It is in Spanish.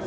i'm